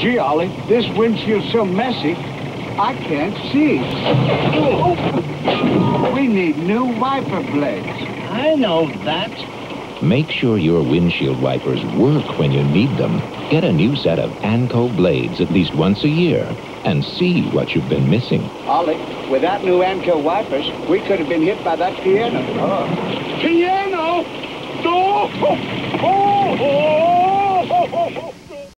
Gee, Ollie, this windshield's so messy, I can't see. We need new wiper blades. I know that. Make sure your windshield wipers work when you need them. Get a new set of Anco blades at least once a year and see what you've been missing. Ollie, without new Anco wipers, we could have been hit by that piano. Oh. Piano? No. Oh. oh.